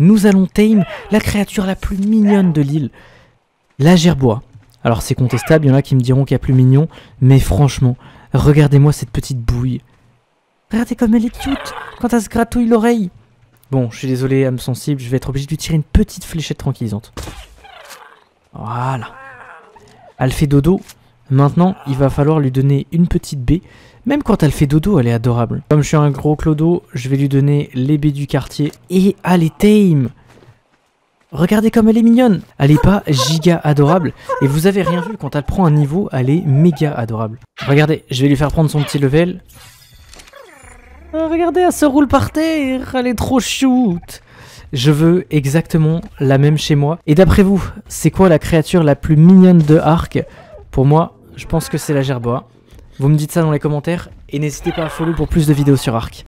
Nous allons tame la créature la plus mignonne de l'île, la gerbois. Alors c'est contestable, il y en a qui me diront qu'il y a plus mignon, mais franchement, regardez-moi cette petite bouille. Regardez comme elle est cute quand elle se gratouille l'oreille. Bon, je suis désolé, âme sensible, je vais être obligé de lui tirer une petite fléchette tranquillisante. Voilà. Elle fait dodo. Maintenant, il va falloir lui donner une petite baie. Même quand elle fait dodo, elle est adorable. Comme je suis un gros clodo, je vais lui donner les baies du quartier. Et elle est tame Regardez comme elle est mignonne Elle est pas giga adorable. Et vous avez rien vu, quand elle prend un niveau, elle est méga adorable. Regardez, je vais lui faire prendre son petit level. Oh, regardez, elle se roule par terre Elle est trop shoot je veux exactement la même chez moi. Et d'après vous, c'est quoi la créature la plus mignonne de Arc Pour moi, je pense que c'est la gerboa. Vous me dites ça dans les commentaires et n'hésitez pas à follow pour plus de vidéos sur Arc.